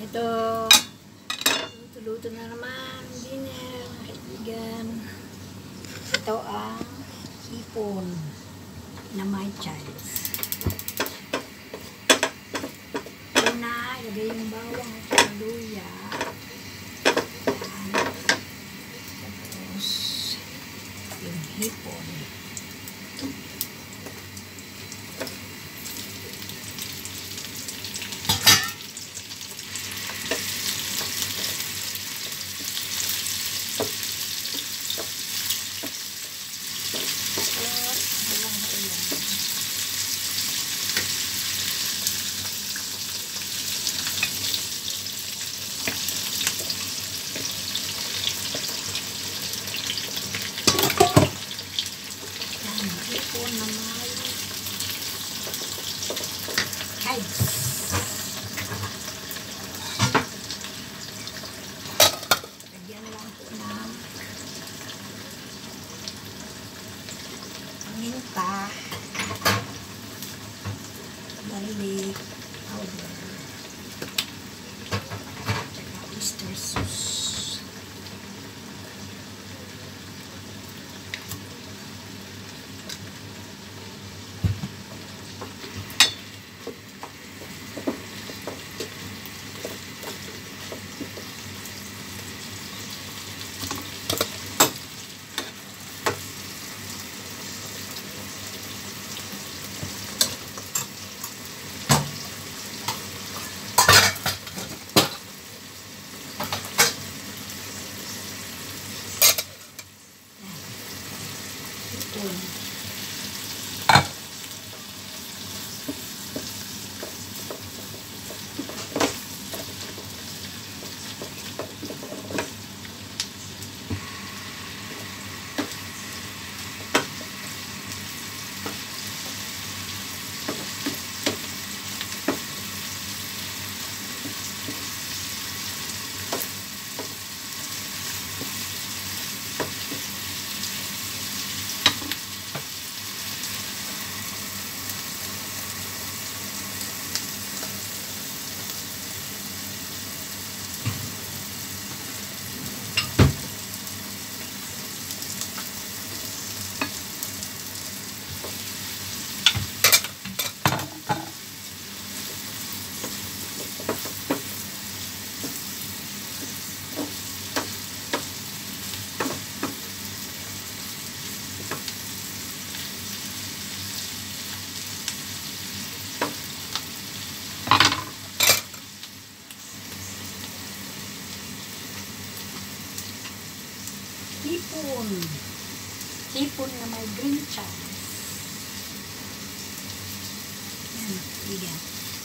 Ito, luto-luto na naman, dinner, kaibigan. Ito ang hipon na my child. Una, ilagay yung bawang at luya. Tapos, yung hipon. Tapos, halang ko yan. Yan, hipon na may chives. Lagyan lang po ng paminta, garlic powder, tsaka oyster sauce. Hipon. Hipon. Hipon na may green chives. Yan, bigan.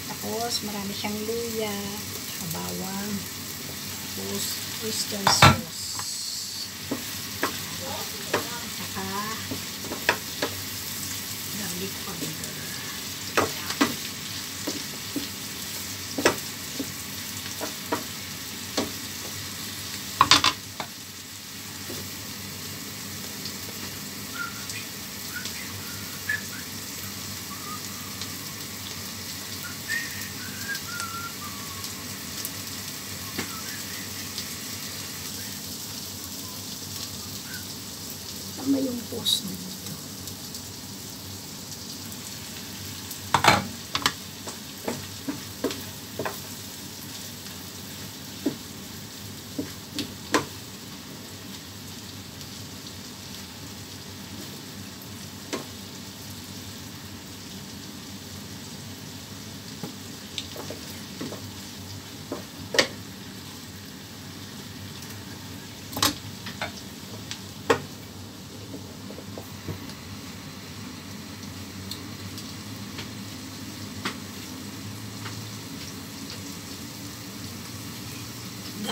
Tapos, marami siyang luya, bawang, tapos oyster sauce. At saka garlic powder. Tama yung post dito.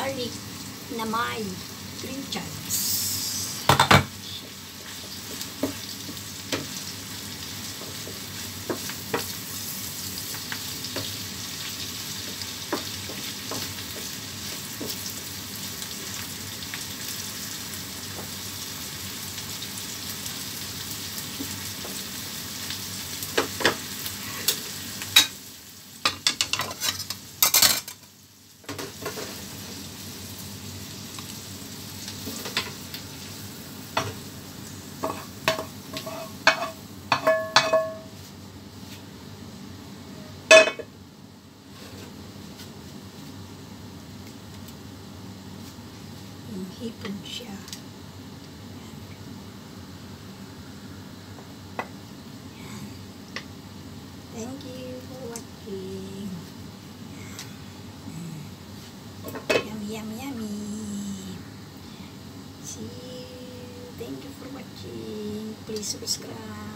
Garlic na may green chives. Hipon siya. Thank you for watching. Mm. Yummy, yummy, yummy. See you. Thank you for watching. Please subscribe.